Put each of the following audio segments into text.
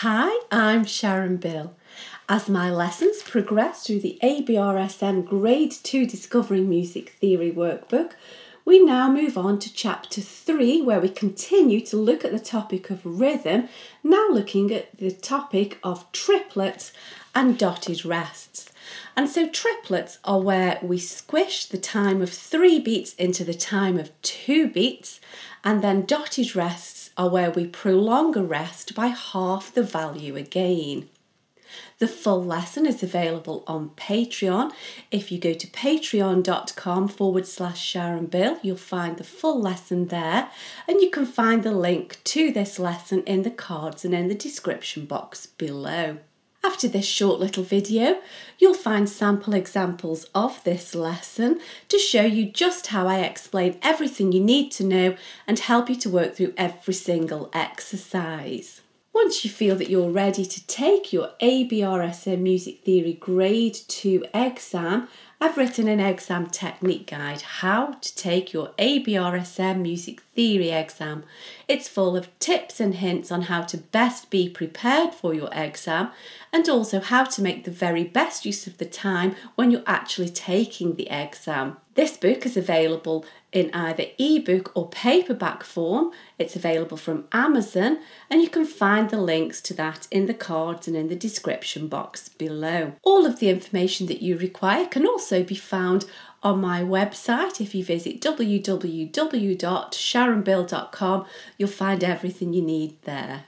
Hi, I'm Sharon Bill. As my lessons progress through the ABRSM Grade 2 Discovering Music Theory workbook, we now move on to Chapter 3, where we continue to look at the topic of rhythm, now looking at the topic of triplets and dotted rests. And so triplets are where we squish the time of three beats into the time of two beats, and then dotted rests are where we prolong a rest by half the value again. The full lesson is available on Patreon. If you go to patreon.com forward slash Sharon Bill, you'll find the full lesson there, and you can find the link to this lesson in the cards and in the description box below. After this short little video, you'll find sample examples of this lesson to show you just how I explain everything you need to know and help you to work through every single exercise. Once you feel that you're ready to take your ABRSM Music Theory Grade 2 exam, I've written an exam technique guide how to take your ABRSM Music Theory exam. It's full of tips and hints on how to best be prepared for your exam and also how to make the very best use of the time when you're actually taking the exam. This book is available in either ebook or paperback form. It's available from Amazon, and you can find the links to that in the cards and in the description box below. All of the information that you require can also be found on my website. If you visit www.sharonbill.com, you'll find everything you need there.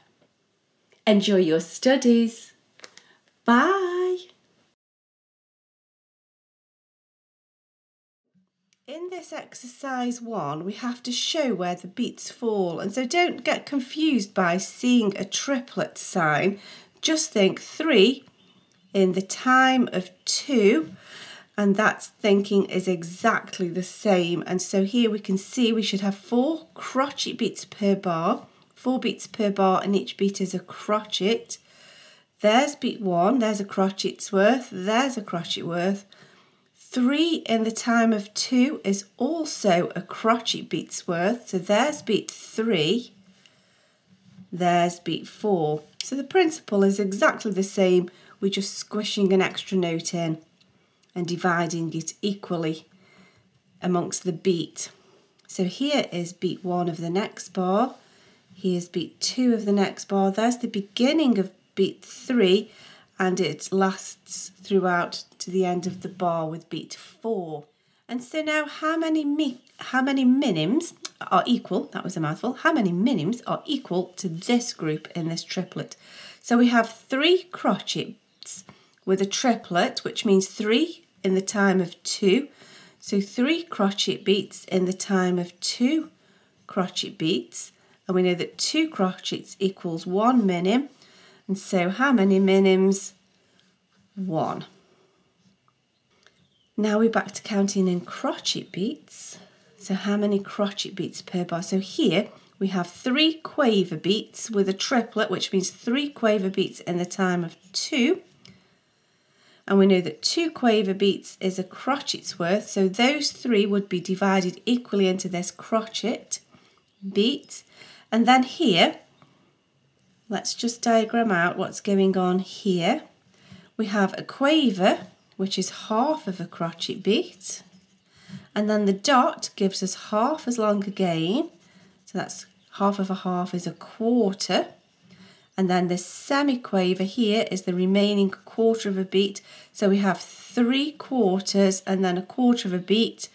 Enjoy your studies. Bye. In this exercise one, we have to show where the beats fall. And so don't get confused by seeing a triplet sign. Just think three in the time of two and that thinking is exactly the same. And so here we can see we should have four crotchet beats per bar, four beats per bar and each beat is a crotchet. There's beat one, there's a crotchet's worth, there's a crotchet worth. Three in the time of two is also a crotchet beat's worth. So there's beat three, there's beat four. So the principle is exactly the same. We're just squishing an extra note in and dividing it equally amongst the beat. So here is beat one of the next bar. Here's beat two of the next bar. There's the beginning of beat three and it lasts throughout to the end of the bar with beat four. And so now how many mi how many minims are equal, that was a mouthful, how many minims are equal to this group in this triplet? So we have three crotchets with a triplet, which means three in the time of two. So three crotchet beats in the time of two crotchet beats. And we know that two crotchets equals one minim. And so how many minims? One. Now we're back to counting in crotchet beats. So how many crotchet beats per bar? So here we have three quaver beats with a triplet, which means three quaver beats in the time of two. And we know that two quaver beats is a crotchet's worth, so those three would be divided equally into this crotchet beat. And then here Let's just diagram out what's going on here. We have a quaver, which is half of a crotchet beat. And then the dot gives us half as long again. So that's half of a half is a quarter. And then this semi-quaver here is the remaining quarter of a beat. So we have three quarters and then a quarter of a beat,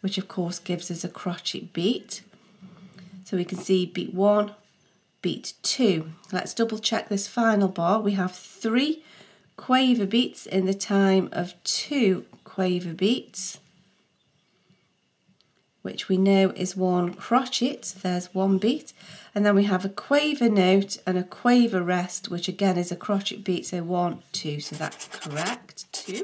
which of course gives us a crotchet beat. So we can see beat one, beat two. Let's double check this final bar. We have three quaver beats in the time of two quaver beats, which we know is one crotchet. so There's one beat. And then we have a quaver note and a quaver rest, which again is a crotchet beat. So one, two. So that's correct. Two.